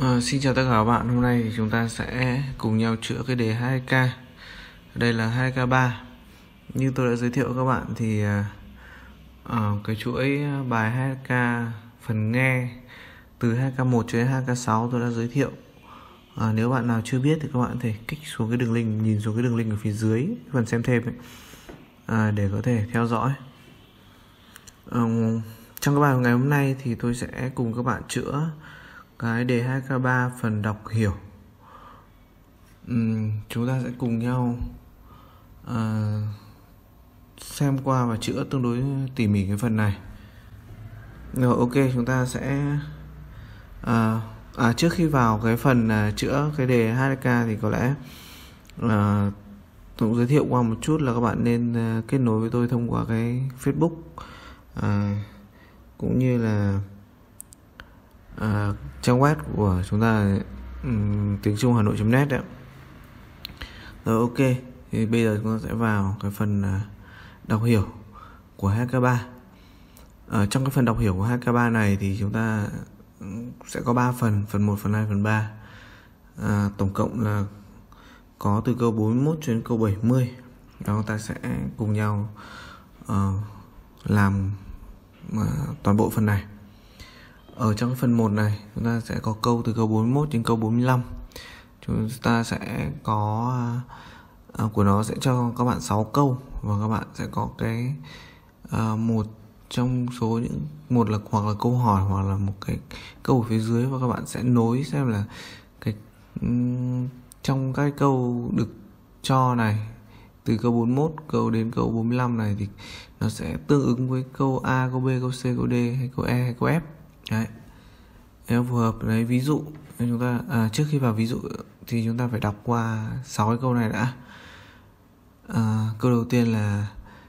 À, xin chào tất cả các bạn, hôm nay thì chúng ta sẽ cùng nhau chữa cái đề 2K Đây là 2K3 Như tôi đã giới thiệu các bạn thì uh, cái chuỗi bài 2K phần nghe từ 2K1 cho đến 2K6 tôi đã giới thiệu. À, Nếu bạn nào chưa biết thì các bạn có thể kích xuống cái đường link, nhìn xuống cái đường link ở phía dưới phần xem thêm ấy, à, để có thể theo dõi. À, Trong cái bài ngày hôm nay thì tôi sẽ cùng các bạn chữa cái đề 2K3 phần đọc hiểu. Uhm, chúng ta sẽ cùng nhau uh, xem qua và chữa tương đối tỉ mỉ cái phần này. Rồi ok chúng ta sẽ uh, à, trước khi vào cái phần uh, chữa cái đề 2K thì có lẽ uh, tôi cũng giới thiệu qua một chút là các bạn nên uh, kết nối với tôi thông qua cái Facebook uh, cũng như là uh, trang web của chúng ta um, tiếng trung hà nội net đấy. Rồi ok. Thì bây giờ chúng ta sẽ vào cái phần uh, đọc hiểu của HK3 ở ờ, trong cái phần đọc hiểu của HK3 này thì chúng ta sẽ có 3 phần phần 1 phần 2 phần 3 à, tổng cộng là có từ câu 41 cho đến câu 70 đó ta sẽ cùng nhau uh, làm uh, toàn bộ phần này ở trong phần 1 này chúng ta sẽ có câu từ câu 41 đến câu 45 chúng ta sẽ có à, của nó sẽ cho các bạn 6 câu và các bạn sẽ có cái à, một trong số những một là hoặc là câu hỏi hoặc là một cái câu ở phía dưới và các bạn sẽ nối xem là cái trong các câu được cho này từ câu 41 câu đến câu 45 này thì nó sẽ tương ứng với câu A, câu B, câu C, câu D hay câu E hay câu F đấy. Nếu phù hợp lấy ví dụ chúng ta à, trước khi vào ví dụ thì chúng ta phải đọc qua sáu cái câu này đã. À, câu đầu tiên là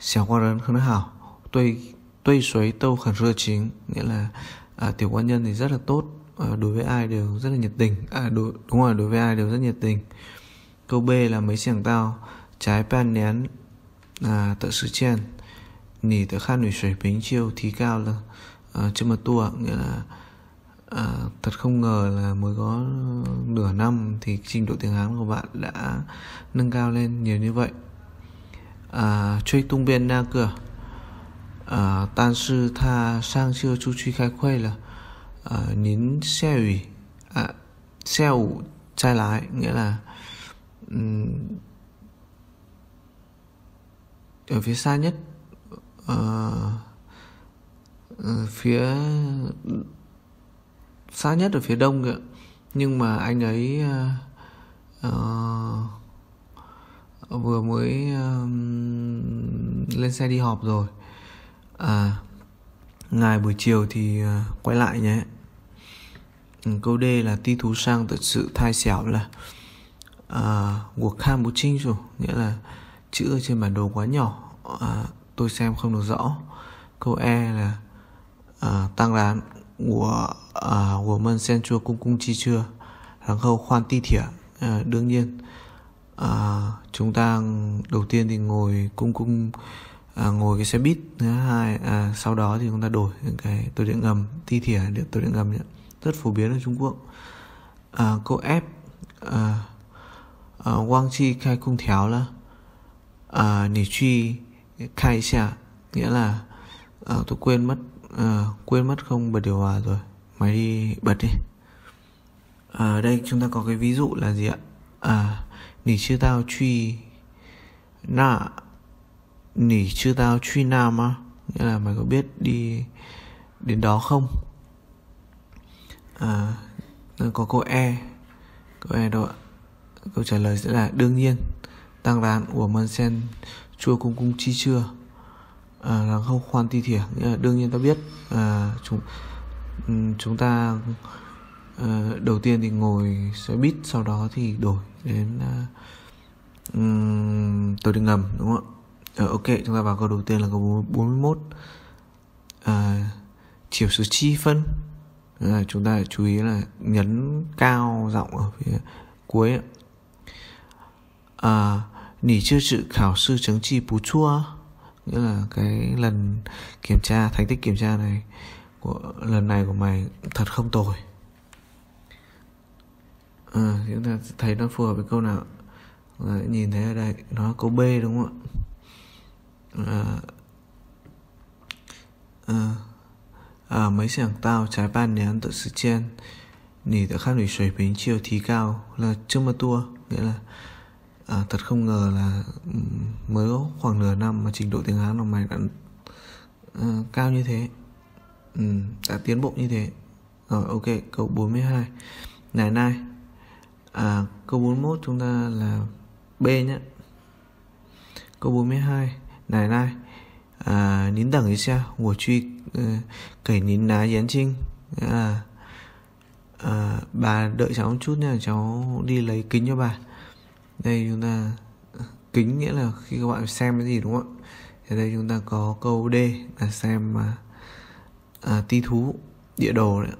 xẻo qua rấn không hảo tôi tôi suối tâu khẩn rơ chính nghĩa là à, tiểu quan nhân thì rất là tốt à, đối với ai đều rất là nhiệt tình. À, đối, đúng rồi đối với ai đều rất nhiệt tình. Câu b là mấy xẻng tao trái pan nén à, tự sự chen nỉ tự khan bính chiêu thí cao là Ờ, uh, chưa mà tua nghĩa là à, thật không ngờ là mới có nửa năm thì trình độ tiếng Hán của bạn đã nâng cao lên nhiều như vậy. Ờ, à, truy tung biên đa cửa. À, tan sư tha sang chưa chu truy khai khuây là à, nín xe ủy à, xe ủ trai lái nghĩa là um, ở phía xa nhất. Uh, Ờ, phía xa nhất ở phía đông kìa nhưng mà anh ấy uh, vừa mới uh, lên xe đi họp rồi. À ngày buổi chiều thì uh, quay lại nhé. Ừ, câu D là ti thú sang thật sự thai xẻo là à, cuộc kham bút trinh rồi. Nghĩa là chữ ở trên bản đồ quá nhỏ. À, tôi xem không được rõ. Câu E là à, tăng đán của à, của mân sen chua cung cung chi chưa 然后 khoan ti thỉa à, đương nhiên à, chúng ta đầu tiên thì ngồi cung cung à, ngồi cái xe buýt thứ hai à, sau đó thì chúng ta đổi cái tàu điện ngầm ti thỉa điện tàu điện ngầm nhé. rất phổ biến ở Trung Quốc à, câu F à, à, Wang Chi khai cung tháo là à, nỉ truy khai xả nghĩa là à, tôi quên mất à, quên mất không bật điều hòa rồi. Máy đi bật đi. À, ở đây chúng ta có cái ví dụ là gì ạ? À nỉ chưa tao truy na nỉ chưa tao truy nam á. Nghĩa là mày có biết đi đến đó không? À có câu e. Câu e đâu ạ? Câu trả lời sẽ là đương nhiên tăng đàn của mân sen chua cung cung chi chưa? À, là không khoan ti thỉa nghĩa là đương nhiên ta biết. À, chúng ừ, chúng ta à, đầu tiên thì ngồi xe buýt sau đó thì đổi đến à, um, tàu điện ngầm đúng không ạ? À, ok chúng ta vào câu đầu tiên là câu 41 à, chiều số chi phân. À, chúng ta chú ý là nhấn cao giọng ở phía cuối ạ. À, nỉ chưa sự khảo sư chứng chi chua nghĩa là cái lần kiểm tra thành tích kiểm tra này của lần này của mày thật không tồi. À, chúng ta thấy nó phù hợp với câu nào? À, nhìn thấy ở đây nó là câu B đúng không ạ? À, à, à, mấy chẳng tao trái ban nén tự sự chen nỉ tự khăn bình chiều thí cao là chưa mà tua. Nghĩa là à, thật không ngờ là ừ, mới có khoảng nửa năm mà trình độ tiếng Hán của mày đã à, cao như thế. Ừ, đã tiến bộ như thế. Rồi ok câu 42 này này. À, câu 41 chúng ta là B nhé. Câu 42 này này. À, nín đẳng ý sao? Của truy uh, cẩy nín ná yến trinh. À, à, bà đợi cháu một chút nha cháu đi lấy kính cho bà đây chúng ta kính nghĩa là khi các bạn xem cái gì đúng không ạ? Ở đây chúng ta có câu d là xem à, à, ti thú địa đồ đấy,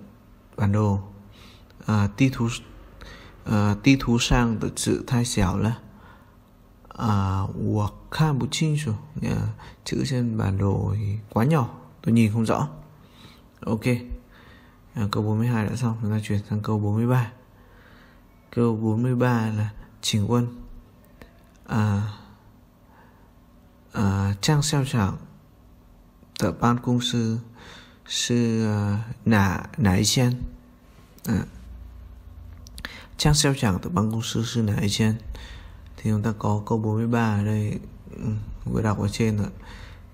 bản đồ. À, ti thú à, ti thú sang tự sự thai xẻo là à, wakabuchinsu. Nghĩa chữ trên bản đồ thì quá nhỏ tôi nhìn không rõ. Ok à, câu 42 đã xong chúng ta chuyển sang câu 43 câu 43 là chỉnh quân. À, à, trang sao chẳng tờ ban công sư sư là nả nả chen. À, trang sao trưởng tờ ban công sư sư nả chen. Thì chúng ta có câu 43 ở đây ừ, vừa đọc ở trên rồi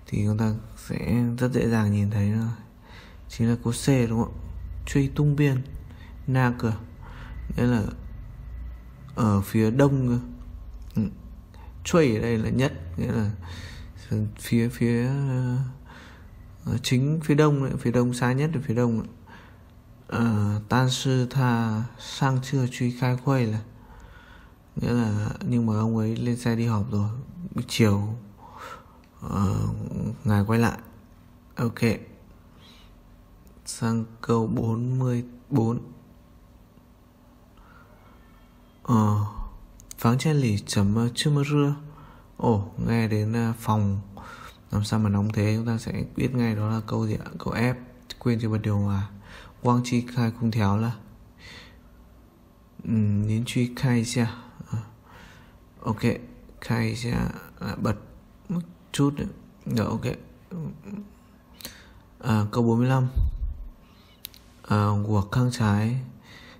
thì chúng ta sẽ rất dễ dàng nhìn thấy rồi chính là câu C đúng không truy tung biên na cửa nghĩa là ở phía đông cơ. Ừ. Truy ở đây là nhất nghĩa là phía phía uh, chính phía đông ấy, phía đông xa nhất ở phía đông uh, tan sư tha sang chưa truy khai khuây là nghĩa là nhưng mà ông ấy lên xe đi họp rồi chiều ờ, uh, ngài quay lại. Ok. Sang câu 44 ờ phán chen lì chấm chưa mơ rưa. Ồ nghe đến phòng. Làm sao mà nóng thế? Chúng ta sẽ biết ngay đó là câu gì ạ? Câu F quên chưa bật điều hòa. Quang chi khai khung théo là nín truy khai xe ờ, ok. Khai sẽ bật một chút nữa. rồi ok. À, câu 45 à, ờ, của khang trái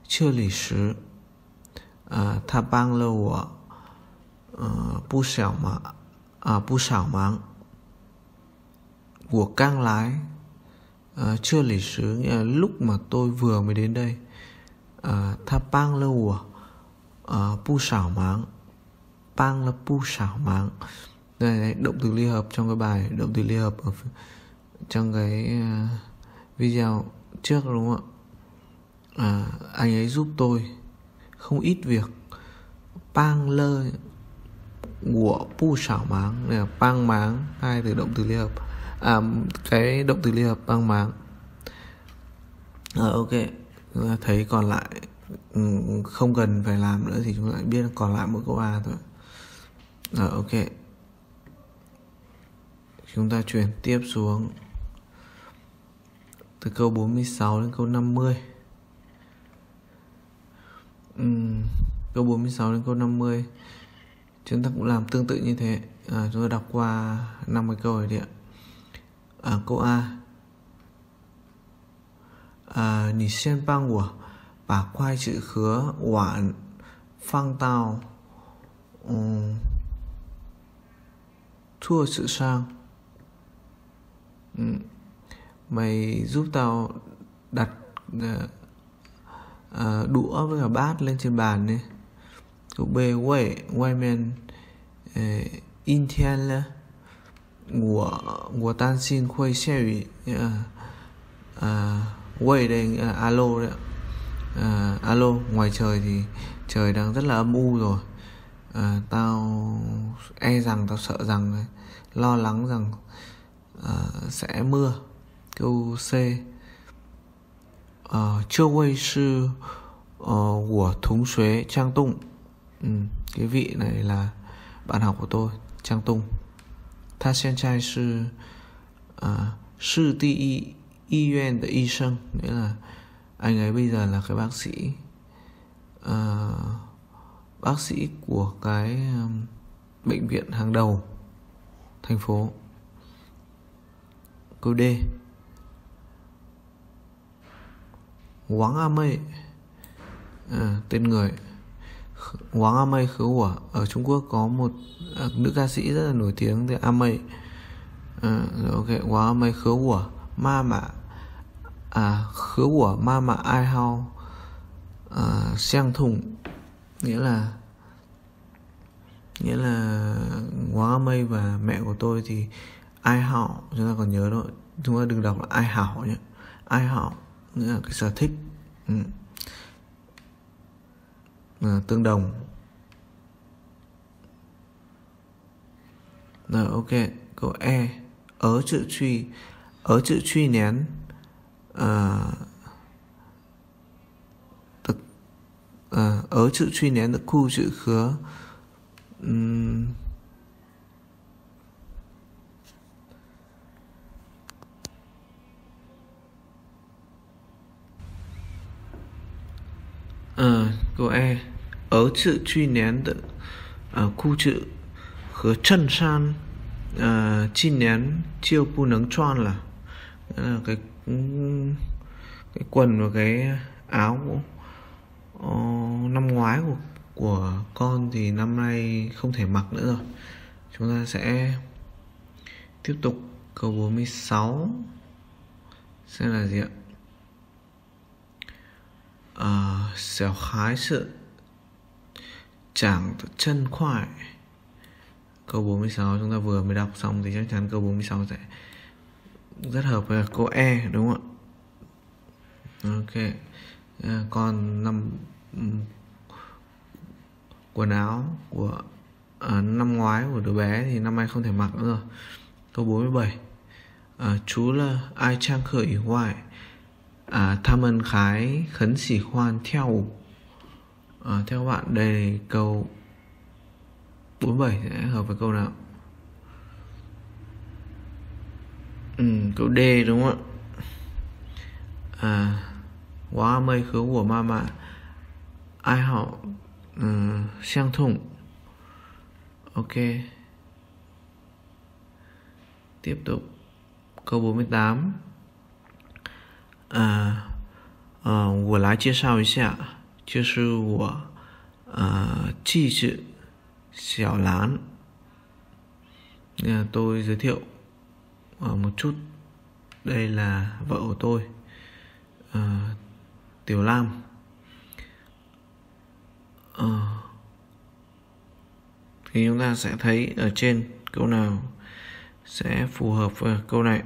chưa lì sử à, mà lúc mà tôi vừa mới đến đây à, ta bang lơ của à, bu xảo máng bang là pu xảo máng đây, đây động từ liên hợp trong cái bài động từ liên hợp ở trong cái uh, video trước đúng không ạ？À, anh ấy giúp tôi không ít việc. Pang lơ của pu xảo máng là pang máng hai từ động từ liên hợp. À cái động từ liên hợp pang máng. À, ok thấy còn lại ừ, không cần phải làm nữa thì chúng ta biết còn lại mỗi câu a thôi. À, ok. Chúng ta chuyển tiếp xuống. Từ câu 46 đến câu 50 uhm, Câu 46 đến câu 50 Chúng ta cũng làm tương tự như thế. À, Chúng ta đọc qua 50 câu rồi đi ạ. À, Câu A. À, Nì sen bang của Bà quay chữ khứa Quản Phang tao. Um, thua sự sang. Um, mày giúp tao đặt uh, Ờ, đũa với cả bát lên trên bàn này câu b quẩy quay men in thiên là của của tan xin khuây xe ủy ờ, ờ, quẩy đây alo đấy à, alo ngoài trời thì trời đang rất là âm u rồi. À, tao e rằng tao sợ rằng lo lắng rằng à, sẽ mưa. Câu c. ờ, chưa quay sư uh, của thúng xuế trang tung ừ, cái vị này là bạn học của tôi trang tung ta hiện tại sư uh, sư ti y y 院的医生 nghĩa là anh ấy bây giờ là cái bác sĩ à, bác sĩ của cái um, bệnh viện hàng đầu thành phố câu D Wang A à, tên người. Wang Amei khứ của ở Trung Quốc có một à, nữ ca sĩ rất là nổi tiếng tên Amei Mei à, ok Wang Amei khứ của ma mạ à khứ của ma mạ ai hao à, sang thùng. Nghĩa là nghĩa là Wang A và mẹ của tôi thì ai hảo chúng ta còn nhớ đó chúng ta đừng đọc là ai hảo nhé. Ai hảo nghĩa là cái sở thích. Ừ. à, tương đồng. Rồi ok. Câu e. Ở chữ truy. Ở chữ truy nén. À, à, ở chữ truy nén được khu chữ khứa. Um, ờ câu E ở chữ truy nén的呃裤子和衬衫呃今年就不能穿了là cái cái quần và cái áo của, uh, năm ngoái của của con thì năm nay không thể mặc nữa rồi chúng ta sẽ tiếp tục câu 46 sẽ là gì ạ 呃，小孩子长得真快 câu 46 chúng ta vừa mới đọc xong thì chắc chắn câu 46 sẽ rất hợp với câu E đúng không ạ ok à, còn năm quần áo của à, năm ngoái của đứa bé thì năm nay không thể mặc nữa rồi câu 47 à, chú là ai trang khởi ngoại 啊，他们还很喜欢跳舞. À, theo bạn đây câu 47 sẽ hợp với câu nào? Ừ, câu D đúng không ạ? À, quá mây khứ của ma mạ ai họ uh, sang thủng ok tiếp tục câu 48 呃，呃，我来介绍一下，就是我，呃，妻子小兰。Nên tôi giới thiệu uh, một chút. Đây là vợ của tôi, uh, Tiểu Lam. Uh, thì chúng ta sẽ thấy ở trên câu nào sẽ phù hợp với câu này.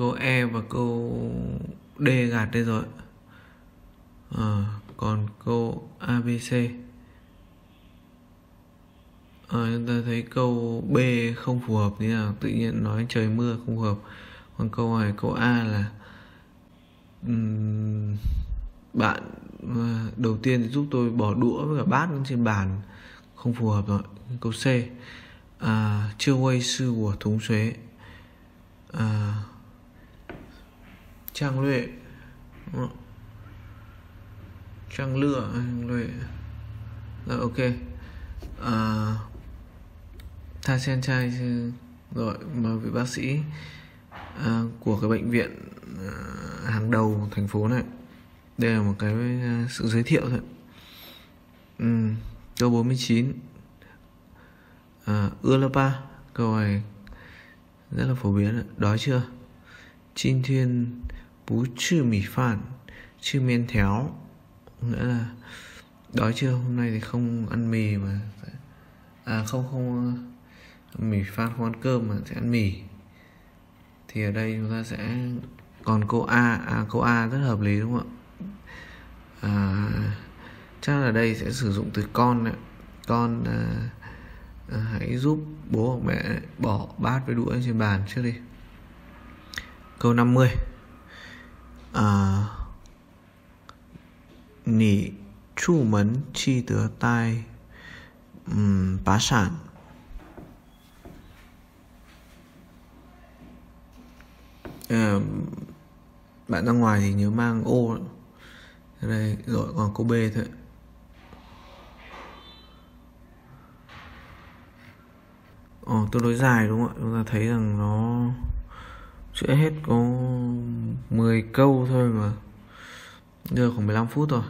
Câu E và câu D gạt đây rồi. À, còn câu ABC à, ờ, chúng ta thấy câu B không phù hợp thế nào. Tự nhiên nói trời mưa không phù hợp. Còn câu này câu A là um, bạn ờ, đầu tiên giúp tôi bỏ đũa với cả bát trên bàn không phù hợp rồi. Câu C à, chưa quay sư của thúng xuế. À, trang luyện ờ. trang lựa à, luyện rồi ok. À, tha sen trai rồi mà vị bác sĩ à, của cái bệnh viện à, hàng đầu thành phố này. Đây là một cái sự giới thiệu thôi. Ừ, câu 49 à, Ulapa câu này rất là phổ biến. Đói chưa? Chin Thiên bú chư mì phản chư miên théo. Nghĩa là đói chưa? Hôm nay thì không ăn mì mà à không không ờ, mì phan không ăn cơm mà sẽ ăn mì. Thì ở đây chúng ta sẽ còn câu a à câu a rất hợp lý đúng không ạ? À, chắc là đây sẽ sử dụng từ con đấy con à, à, hãy giúp bố hoặc mẹ bỏ bát với đũa trên bàn trước đi. Câu 50 à ờ, bạn ra ngoài thì nhớ mang ô. Đây rồi còn cô b thôi. Ồ, tôi nói dài đúng không ạ? Chúng ta thấy rằng nó chữa hết có 10 câu thôi mà. Giờ khoảng 15 phút rồi.